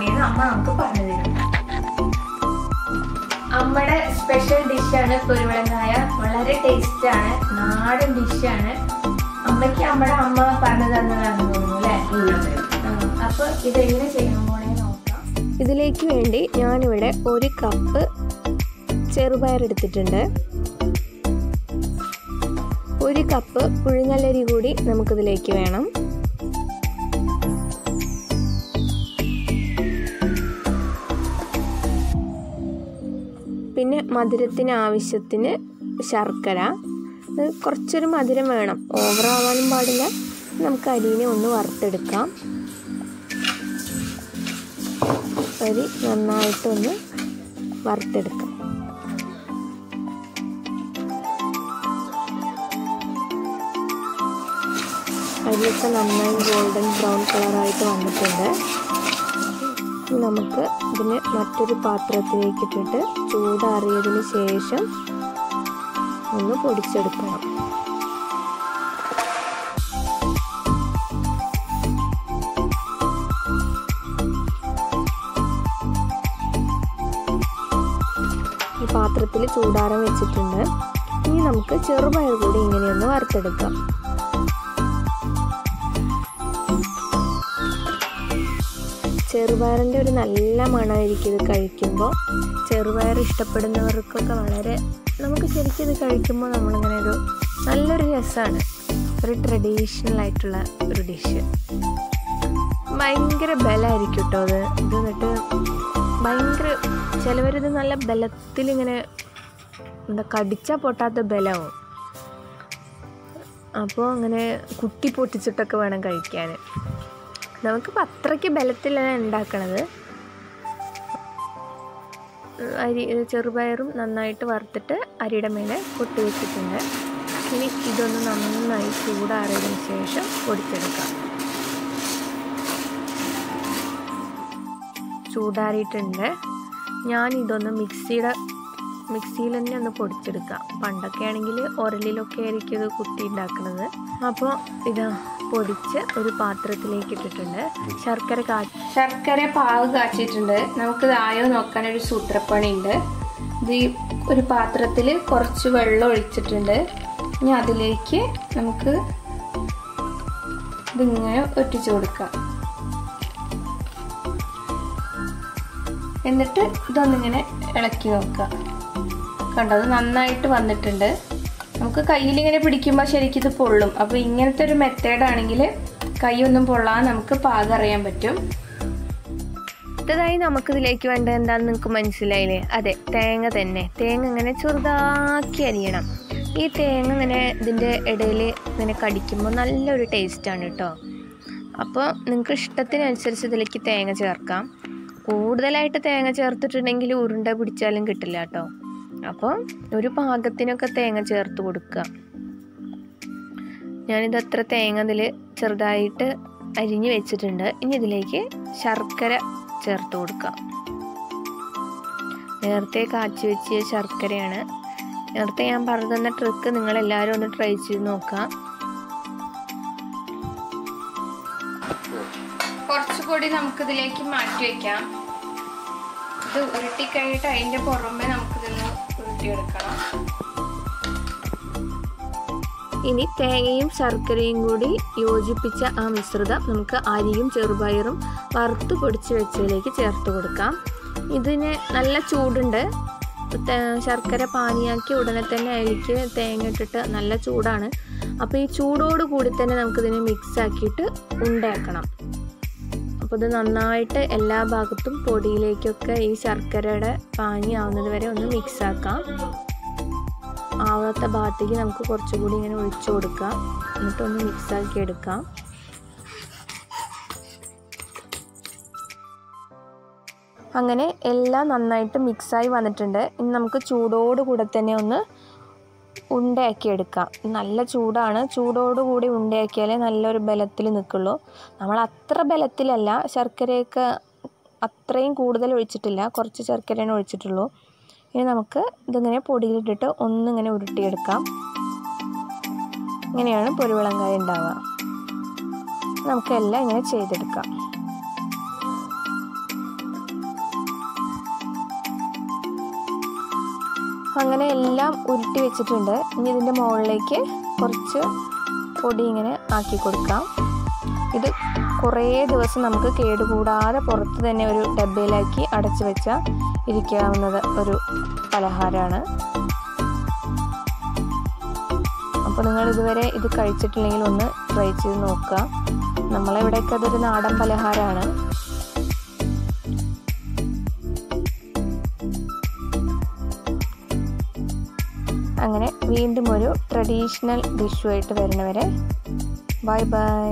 പോണേന്ന് അമ്മ നമുക്ക് പറഞ്ഞു തരും. അമ്മയുടെ സ്പെഷ്യൽ ഡിഷാണ് കുരുവിളങ്ങായ വളരെ ടേസ്റ്റ് ആണ്. നാടൻ ഡിഷാണ് അമ്മയ്ക്ക് അമ്മയുടെ അമ്മ പറഞ്ഞു തന്നതാണെന്ന് തോന്നുന്നു അല്ലേ? അപ്പോൾ അപ്പൊ ഇതെങ്ങനെ ചെയ്യാൻ പോണേ നോക്കാം. ഇതിലേക്ക് വേണ്ടി ഞാനിവിടെ ഒരു കപ്പ് ചെറുപയർ എടുത്തിട്ടുണ്ട്. ഒരു കപ്പ് പുഴുങ്ങലരി കൂടി നമുക്കിതിലേക്ക് വേണം. മധുരത്തിന് ആവശ്യത്തിന് ശർക്കര കുറച്ചൊരു മധുരം വേണം. ഓവറാവാനും പാടില്ല. നമുക്ക് അരിനെ ഒന്ന് വറുത്തെടുക്കാം. അരി നന്നായിട്ടൊന്ന് വറുത്തെടുക്കാം. അരിയൊക്കെ നന്നായി ഗോൾഡൻ ബ്രൗൺ കളറായിട്ട് വന്നിട്ടുണ്ട്. നമുക്ക് ഇതിന് മറ്റൊരു പാത്രത്തിലേക്ക് ഇട്ടിട്ട് ചൂടാറിയതിന് ശേഷം ഒന്ന് പൊടിച്ചെടുക്കണം. ഈ പാത്രത്തിൽ ചൂടാറം വെച്ചിട്ടുണ്ട്. ഇനി നമുക്ക് ചെറുപയർ കൂടി ഇങ്ങനെയൊന്ന് വറുത്തെടുക്കാം. ചെറുപയറിന്റെ ഒരു നല്ല മണമായിരിക്കും ഇത് കഴിക്കുമ്പോൾ. ചെറുപയർ ഇഷ്ടപ്പെടുന്നവർക്കൊക്കെ വളരെ നമുക്ക് ശരിക്കും ഇത് കഴിക്കുമ്പോൾ നമ്മളിങ്ങനെ ഒരു നല്ലൊരു രസമാണ്. ഒരു ട്രഡീഷണൽ ആയിട്ടുള്ള ഒരു ഡിഷ് ഭയങ്കര ബലമായിരിക്കും കേട്ടോ അത്. ഇത് എന്നിട്ട് ഭയങ്കര ചിലവരിത് നല്ല ബലത്തിലിങ്ങനെ എന്താ കടിച്ചാൽ പൊട്ടാത്ത ബലവും അപ്പോൾ അങ്ങനെ കുട്ടി പൊട്ടിച്ചിട്ടൊക്കെ വേണം കഴിക്കാൻ. നമുക്കിപ്പോൾ അത്രയ്ക്ക് ബലത്തിലാണ് ഉണ്ടാക്കണത്. അരി ചെറുപയറും നന്നായിട്ട് വറുത്തിട്ട് അരിയുടെ മേലെ കൊട്ടി വെച്ചിട്ടുണ്ട്. ഇനി ഇതൊന്ന് നന്നായി ചൂടാറിയതിന് ശേഷം പൊടിച്ചെടുക്കാം. ചൂടാറിയിട്ടുണ്ട്. ഞാൻ ഇതൊന്ന് മിക്സിയുടെ മിക്സിയിൽ തന്നെ ഒന്ന് പൊടിച്ചെടുക്കാം. പണ്ടൊക്കെ ആണെങ്കിൽ ഉരലിലൊക്കെ ആയിരിക്കും ഇത് കുത്തി ഉണ്ടാക്കുന്നത് അപ്പോൾ ഇത് പൊടിച്ച് ഒരു പാത്രത്തിലേക്ക് ഇട്ടിട്ടുണ്ട്. ശർക്കര കാ ശർക്കര പാവ് കാച്ചിട്ടുണ്ട്. നമുക്ക് ആയോ നോക്കാൻ ഒരു സൂത്രപ്പണി ഉണ്ട് ഇത് ഒരു പാത്രത്തിൽ കുറച്ച് വെള്ളം ഒഴിച്ചിട്ടുണ്ട്. ഇനി അതിലേക്ക് നമുക്ക് ഇതിങ്ങനെ ഒറ്റിച്ചു കൊടുക്കാം. എന്നിട്ട് ഇതൊന്നിങ്ങനെ ഇളക്കി നോക്കുക കണ്ടത് നന്നായിട്ട് വന്നിട്ടുണ്ട്. നമുക്ക് കയ്യിലിങ്ങനെ പിടിക്കുമ്പോൾ ശരിക്കും ഇത് പൊള്ളും. അപ്പോൾ ഇങ്ങനത്തെ ഒരു മെത്തേഡ് ആണെങ്കിൽ കൈയൊന്നും പൊള്ളാൻ നമുക്ക് പാകം അറിയാൻ പറ്റും. അടുത്തതായി നമുക്കിതിലേക്ക് വേണ്ടത് എന്താണെന്ന് നിങ്ങൾക്ക് മനസ്സിലായില്ലേ? അതെ തേങ്ങ തന്നെ. തേങ്ങ ഇങ്ങനെ ചെറുതാക്കി അരിയണം. ഈ തേങ്ങ ഇങ്ങനെ ഇതിന്റെ ഇടയിൽ ഇങ്ങനെ കടിക്കുമ്പോൾ നല്ലൊരു ടേസ്റ്റാണ് കേട്ടോ അപ്പോൾ നിങ്ങൾക്ക് ഇഷ്ടത്തിനനുസരിച്ച് ഇതിലേക്ക് തേങ്ങ ചേർക്കാം. കൂടുതലായിട്ട് തേങ്ങ ചേർത്തിട്ടുണ്ടെങ്കിൽ ഉരുണ്ട പിടിച്ചാലും കിട്ടില്ല കേട്ടോ അപ്പോൾ ഒരു പാകത്തിനൊക്കെ തേങ്ങ ചേർത്ത് കൊടുക്കുക. ഞാനിത് അത്ര തേങ്ങ ഇതിൽ ചെറുതായിട്ട് അരിഞ്ഞ് വെച്ചിട്ടുണ്ട്. ഇനി ഇതിലേക്ക് ശർക്കര ചേർത്ത് കൊടുക്കുക. നേരത്തെ കാച്ചി വെച്ച ശർക്കരയാണ്. നേരത്തെ ഞാൻ പറഞ്ഞു തന്ന ട്രിക്ക് നിങ്ങളെല്ലാവരും ഒന്ന് ട്രൈ ചെയ്ത് നോക്കാം കുറച്ചുകൂടി നമുക്കിതിലേക്ക് മാറ്റി വെക്കാം. ഇത് ഉരുട്ടിക്കഴിഞ്ഞിട്ട് അതിന്റെ പുറമെ നമുക്കിതൊന്ന് ഉരുട്ടിയെടുക്കണം ഇനി തേങ്ങയും ശർക്കരയും കൂടി യോജിപ്പിച്ച ആ മിശ്രിതം നമുക്ക് അരിയും ചെറുപയറും വറുത്ത് പൊടിച്ച് വെച്ചതിലേക്ക് ചേർത്ത് കൊടുക്കാം. ഇതിന് നല്ല ചൂടുണ്ട്. ശർക്കര പാനിയാക്കി ഉടനെ തന്നെ അതിലേക്ക് തേങ്ങ ഇട്ടിട്ട് നല്ല ചൂടാണ്. അപ്പോൾ ഈ ചൂടോട് കൂടി തന്നെ നമുക്കിതിനെ മിക്സ് ആക്കിയിട്ട് ഉണ്ടാക്കണം. അപ്പോൾ ഇത് നന്നായിട്ട് എല്ലാ ഭാഗത്തും പൊടിയിലേക്കൊക്കെ ഈ ശർക്കരയുടെ പാനി ആവുന്നത് വരെ ഒന്ന് മിക്സ് ആക്കാം. ആവാത്ത ഭാഗത്തേക്ക് നമുക്ക് കുറച്ചുകൂടി ഇങ്ങനെ ഒഴിച്ചു കൊടുക്കാം. എന്നിട്ടൊന്ന് മിക്സാക്കി എടുക്കാം. അങ്ങനെ എല്ലാം നന്നായിട്ട് മിക്സായി വന്നിട്ടുണ്ട്. ഇനി നമുക്ക് ചൂടോട് കൂടെ തന്നെ ഒന്ന് ഉണ്ടയാക്കി എടുക്കാം നല്ല ചൂടാണ്. ചൂടോടുകൂടി ഉണ്ടയാക്കിയാലേ നല്ലൊരു ബലത്തിൽ നിൽക്കുള്ളൂ. നമ്മൾ അത്ര ബലത്തിലല്ല ശർക്കരയൊക്കെ അത്രയും കൂടുതൽ ഒഴിച്ചിട്ടില്ല. കുറച്ച് ശർക്കരയാണ് ഒഴിച്ചിട്ടുള്ളൂ. ഇനി നമുക്ക് ഇതിങ്ങനെ പൊടിയിലിട്ടിട്ട് ഒന്നിങ്ങനെ ഉരുട്ടിയെടുക്കാം. ഇങ്ങനെയാണ് പൊരുവിളങ്കായ ഉണ്ടാവുക. നമുക്കെല്ലാം ഇങ്ങനെ ചെയ്തെടുക്കാം. അങ്ങനെ എല്ലാം ഉരുട്ടി വെച്ചിട്ടുണ്ട്. ഇനി ഇതിന്റെ മുകളിലേക്ക് കുറച്ച് പൊടി ഇങ്ങനെ ആക്കി കൊടുക്കാം. ഇത് കുറേ ദിവസം നമുക്ക് കേടുകൂടാതെ പുറത്ത് തന്നെ ഒരു ഡബയിലാക്കി അടച്ചു വെച്ചാൽ ഇരിക്കാവുന്നത് ഒരു പലഹാരമാണ്. അപ്പോൾ നിങ്ങൾ ഇതുവരെ ഇത് കഴിച്ചിട്ടില്ലെങ്കിൽ ഒന്ന് ട്രൈ ചെയ്ത് നോക്കുക. നമ്മളിവിടെയൊക്കെ അതൊരു നാടൻ പലഹാരമാണ്. അങ്ങനെ വീണ്ടും ഒരു ട്രഡീഷണൽ ഡിഷുമായിട്ട് വരുന്നവരെ ബൈ ബൈ